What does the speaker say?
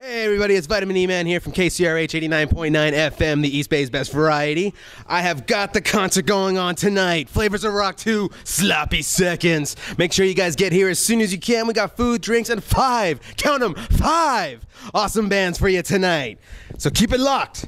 Hey everybody, it's Vitamin E Man here from KCRH 89.9 FM, the East Bay's best variety. I have got the concert going on tonight. Flavors of Rock 2, Sloppy Seconds. Make sure you guys get here as soon as you can. We got food, drinks, and five, count them, five awesome bands for you tonight. So keep it locked.